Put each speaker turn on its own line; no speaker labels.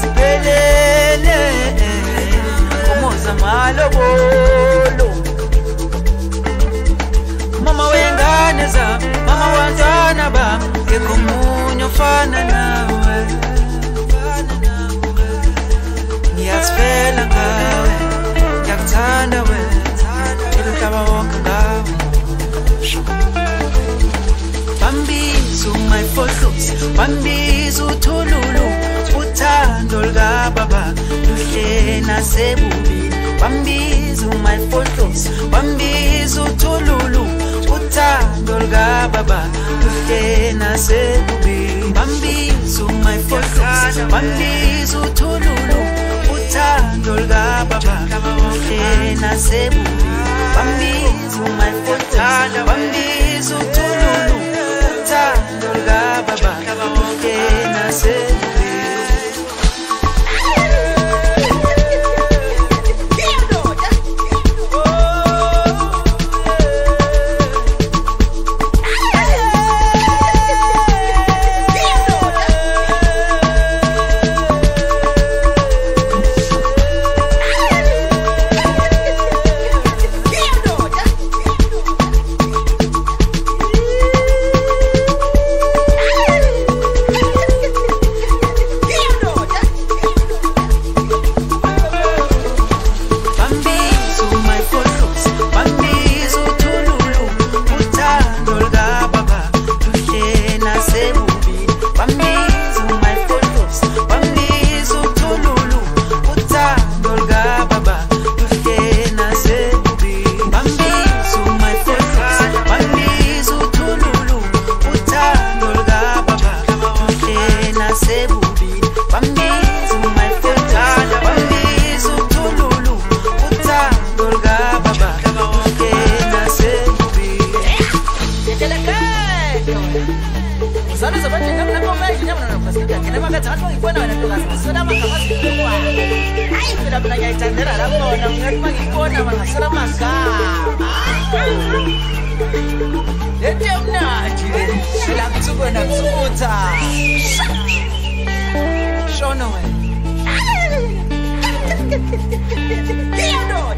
ziphelele komoza malobolo nasebubini bambiza umayfohlosi bambiza uthululu uthando lukababa luhle nasebubini bambiza umayfohlosi bambiza uthululu uthando lukababa luhle nasebubini bambiza umayfohlosi bambiza uthululu uthando lukababa luhle nasebubini
basi kwa ai bila bila ya tandera la mbona ngati ngikuona wana sana maka Lete mnaji sila mtuko na mtuta Shona we Kiendo